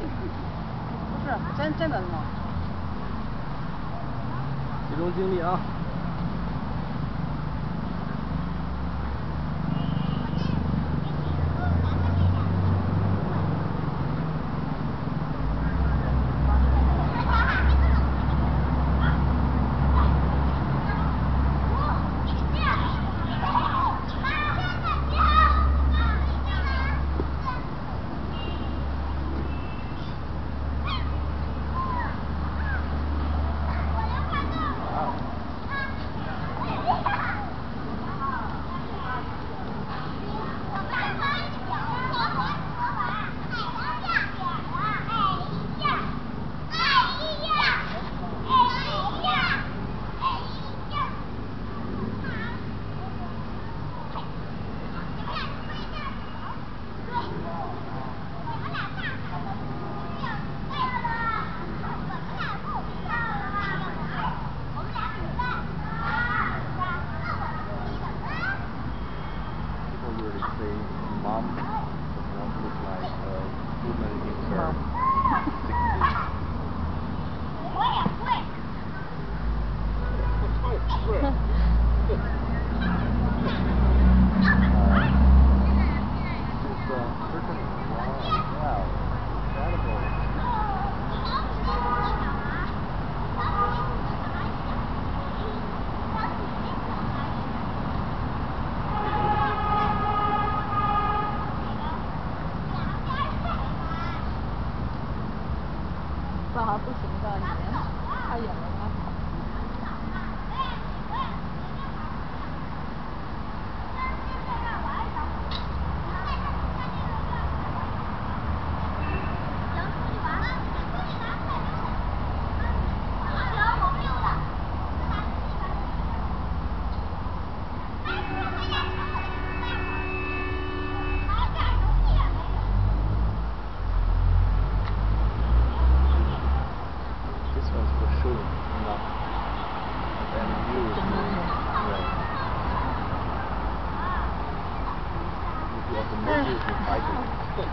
不是真真的吗？集中精力啊 mom want to look like a woman in her 这还不行的你太远了吧 Right.